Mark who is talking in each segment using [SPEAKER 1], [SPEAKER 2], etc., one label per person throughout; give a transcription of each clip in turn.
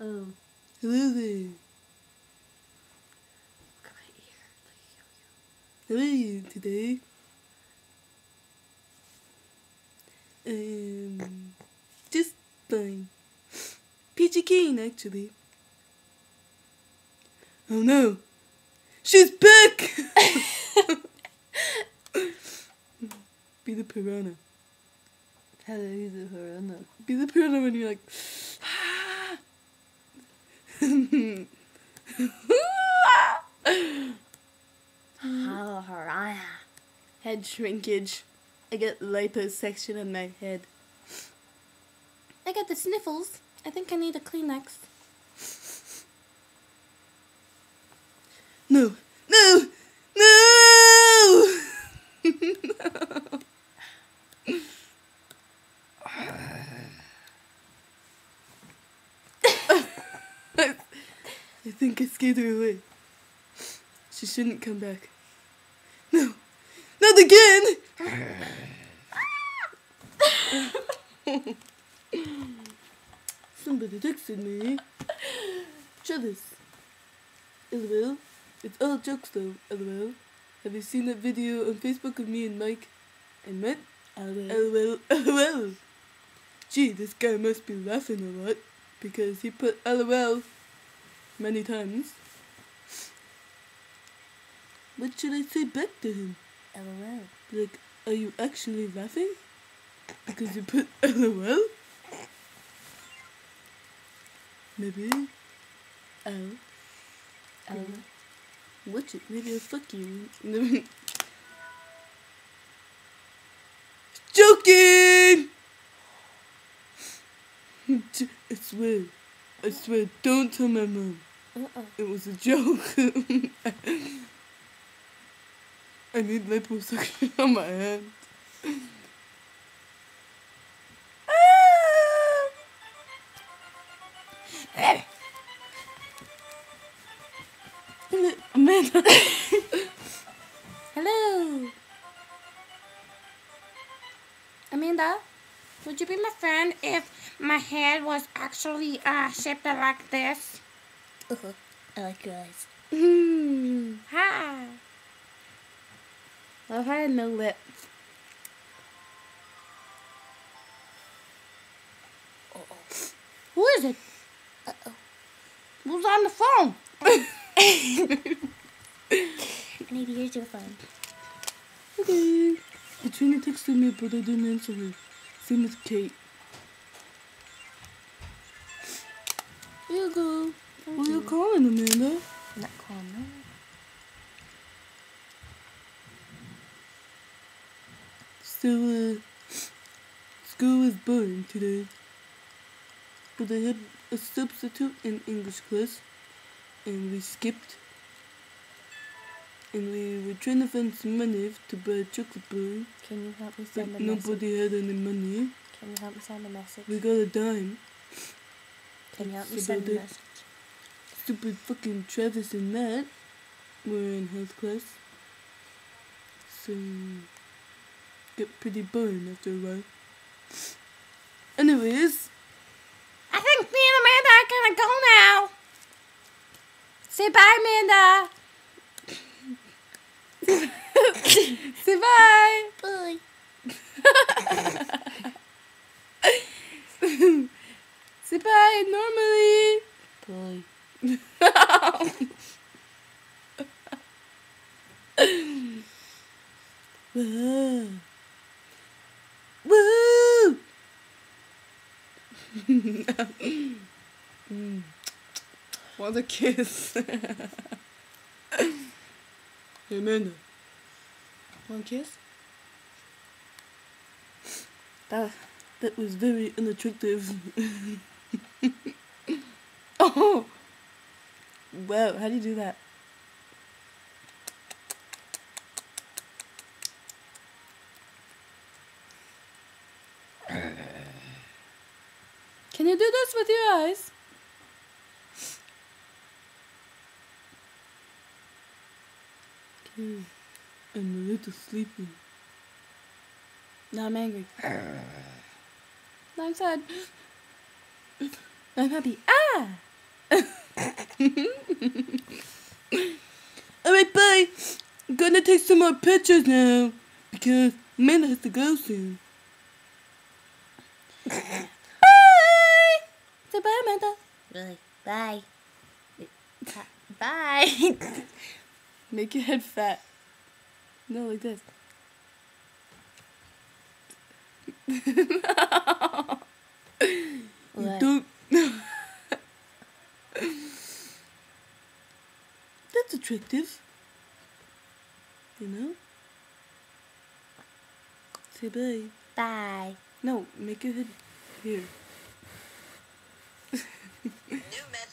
[SPEAKER 1] Oh.
[SPEAKER 2] Hello there.
[SPEAKER 1] Look at my ear.
[SPEAKER 2] How are you today? Um, just fine. Peachy keen, actually. Oh no! She's back! Be the piranha.
[SPEAKER 1] Hello, he's a piranha.
[SPEAKER 2] Be the piranha when you're like. Head shrinkage. I get liposuction on my head.
[SPEAKER 1] I got the sniffles. I think I need a Kleenex.
[SPEAKER 2] No, no! I think I scared her away. She shouldn't come back. No, not again! Somebody texted me. This. LOL. It's all jokes though, LOL. Have you seen that video on Facebook of me and Mike and Matt? LOL, LOL. Gee, this guy must be laughing a lot because he put LOL many times. What should I say back to him?
[SPEAKER 1] LOL.
[SPEAKER 2] Like, are you actually laughing? Because you put LOL? Maybe.
[SPEAKER 1] LOL.
[SPEAKER 2] Watch it. Maybe I'll fuck you. Joking! I swear. I swear. Don't tell my mom.
[SPEAKER 1] Uh-oh.
[SPEAKER 2] It was a joke. I need liposuction on my hand. Amanda.
[SPEAKER 1] Hello. Amanda, would you be my friend if my head was actually uh, shaped like this?
[SPEAKER 2] Uh-huh. I like your eyes.
[SPEAKER 1] Hmm. Hi.
[SPEAKER 2] I had no lips.
[SPEAKER 1] Who is it? Uh-oh. Who's on the phone? I need to use your phone.
[SPEAKER 2] Okay. Katrina texted me, but I didn't answer her. Same with Kate. Here you go. What are you calling, Amanda?
[SPEAKER 1] I'm not calling.
[SPEAKER 2] So, uh, school was boring today. But I had a substitute in English class, and we skipped. And we were trying to find some money to buy a chocolate bar,
[SPEAKER 1] Can you help me send a message?
[SPEAKER 2] nobody had any money.
[SPEAKER 1] Can you help me send a message?
[SPEAKER 2] We got a dime.
[SPEAKER 1] Can you help me send a message?
[SPEAKER 2] Stupid fucking Travis and Matt were in health class. So, get pretty boring after a while. Anyways,
[SPEAKER 1] I think me and Amanda are gonna go now. Say bye, Amanda.
[SPEAKER 2] say bye!
[SPEAKER 1] Bye.
[SPEAKER 2] Say bye normally!
[SPEAKER 1] Bye.
[SPEAKER 2] Whoa. Woo! mm. Want a kiss? hey Amanda, a kiss? That that was very unattractive. oh, wow! How do you do that? Do this with your eyes? Okay. I'm a little sleepy. Now I'm angry. Now I'm sad. I'm happy. Ah! Alright, bye. I'm gonna take some more pictures now because Amanda has to go soon. Say bye, Amanda.
[SPEAKER 1] Really? Bye. Bye.
[SPEAKER 2] Make your head fat. No, like this.
[SPEAKER 1] What?
[SPEAKER 2] don't. That's attractive. You know? Say bye.
[SPEAKER 1] Bye.
[SPEAKER 2] No, make your head here.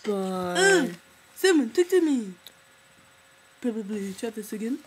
[SPEAKER 1] Bye.
[SPEAKER 2] Uh, someone talk to me. Probably try this again.